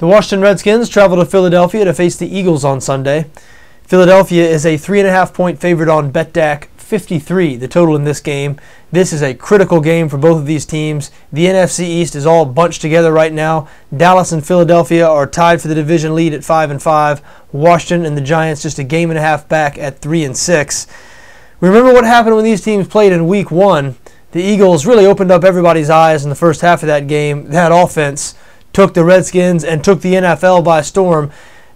The Washington Redskins travel to Philadelphia to face the Eagles on Sunday. Philadelphia is a three and a half point favorite on BetDAQ 53, the total in this game. This is a critical game for both of these teams. The NFC East is all bunched together right now. Dallas and Philadelphia are tied for the division lead at 5 and 5. Washington and the Giants just a game and a half back at 3 and 6. Remember what happened when these teams played in week 1? The Eagles really opened up everybody's eyes in the first half of that game. That offense took the Redskins and took the NFL by storm.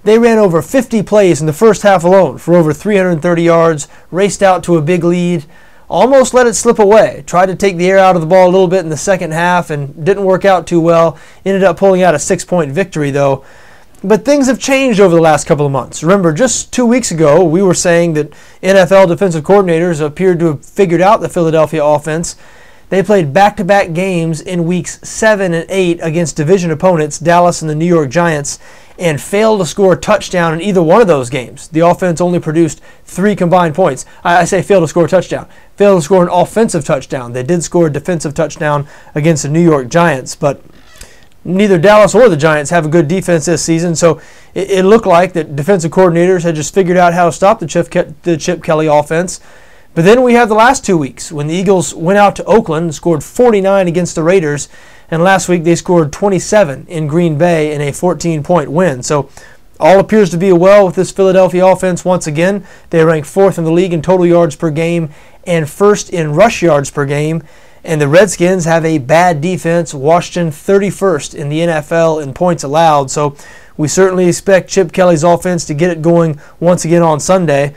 They ran over 50 plays in the first half alone for over 330 yards, raced out to a big lead, almost let it slip away. Tried to take the air out of the ball a little bit in the second half and didn't work out too well. Ended up pulling out a six point victory though. But things have changed over the last couple of months. Remember, just two weeks ago, we were saying that NFL defensive coordinators appeared to have figured out the Philadelphia offense they played back to back games in weeks 7 and 8 against division opponents, Dallas and the New York Giants, and failed to score a touchdown in either one of those games. The offense only produced three combined points. I, say failed to score a touchdown. Failed to score an offensive touchdown. They did score a defensive touchdown against the New York Giants, but neither Dallas or the Giants have a good defense this season, so it, looked like that defensive coordinators had just figured out how to stop the Chip Kelly offense. But then we have the last two weeks when the Eagles went out to Oakland and scored 49 against the Raiders, and last week they scored 27 in Green Bay in a 14 point win. So all appears to be well with this Philadelphia offense once again. They rank fourth in the league in total yards per game and first in rush yards per game. And the Redskins have a bad defense, Washington 31st in the NFL in points allowed. So we certainly expect Chip Kelly's offense to get it going once again on Sunday.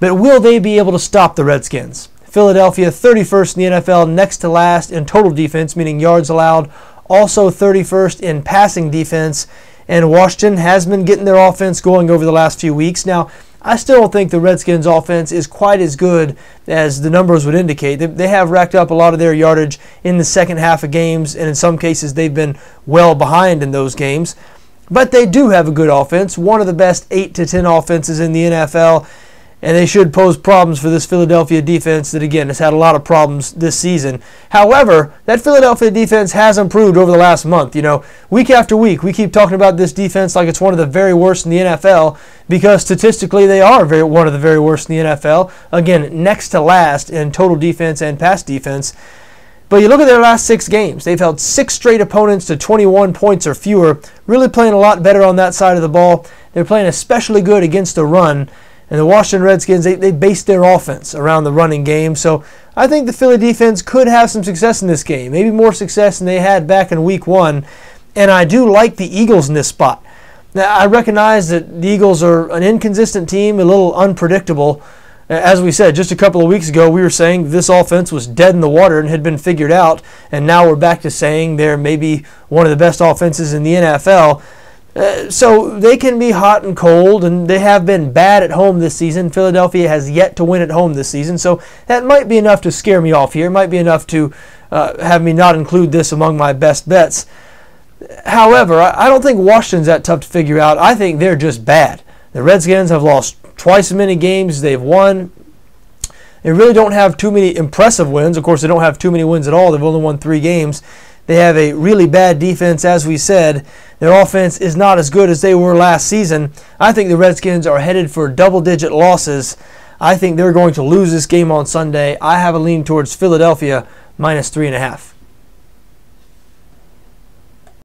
But will they be able to stop the Redskins? Philadelphia 31st in the NFL, next to last in total defense, meaning yards allowed, also 31st in passing defense. And Washington has been getting their offense going over the last few weeks. Now, I still don't think the Redskins' offense is quite as good as the numbers would indicate. They have racked up a lot of their yardage in the second half of games, and in some cases, they've been well behind in those games. But they do have a good offense, one of the best 8 to 10 offenses in the NFL and they should pose problems for this Philadelphia defense that, again, has had a lot of problems this season. However, that Philadelphia defense has improved over the last month. You know, week after week, we keep talking about this defense like it's one of the very worst in the NFL because statistically they are very, one of the very worst in the NFL. Again, next to last in total defense and pass defense. But you look at their last six games, they've held six straight opponents to 21 points or fewer, really playing a lot better on that side of the ball. They're playing especially good against the run. And the Washington Redskins, they, they based their offense around the running game. So I think the Philly defense could have some success in this game, maybe more success than they had back in week one. And I do like the Eagles in this spot. Now, I recognize that the Eagles are an inconsistent team, a little unpredictable. As we said just a couple of weeks ago, we were saying this offense was dead in the water and had been figured out. And now we're back to saying they're maybe one of the best offenses in the NFL. Uh, so they can be hot and cold, and they have been bad at home this season. Philadelphia has yet to win at home this season, so that might be enough to scare me off here. It might be enough to uh, have me not include this among my best bets. However, I, don't think Washington's that tough to figure out. I think they're just bad. The Redskins have lost twice as many games as they've won. They really don't have too many impressive wins. Of course, they don't have too many wins at all. They've only won three games. They have a really bad defense, as we said. Their offense is not as good as they were last season. I think the Redskins are headed for double digit losses. I think they're going to lose this game on Sunday. I have a lean towards Philadelphia minus three and a half.